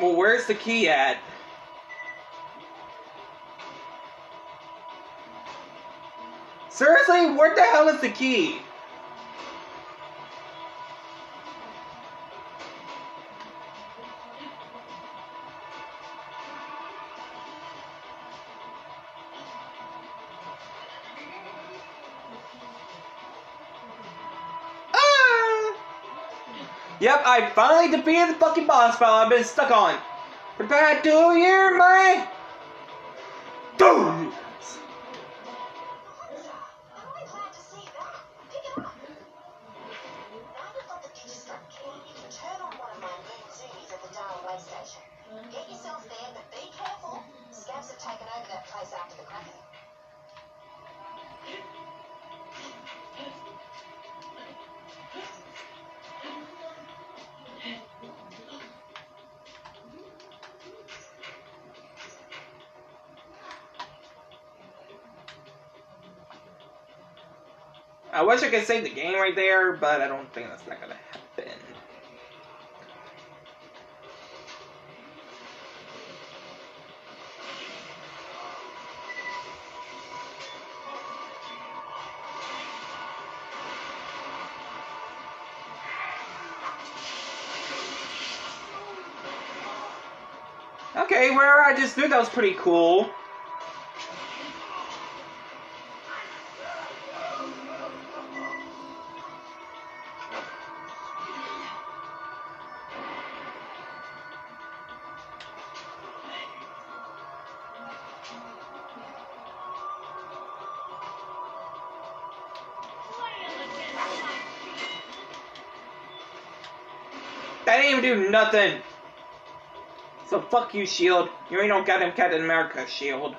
Well, where's the key at? Seriously, where the hell is the key? Yep, I finally defeated the fucking boss battle I've been stuck on. For the past two years. Dude! I wish I could save the game right there, but I don't think that's not gonna happen. Okay, where I just knew that was pretty cool. That didn't even do nothing. So fuck you, Shield. You ain't no goddamn Captain America, Shield.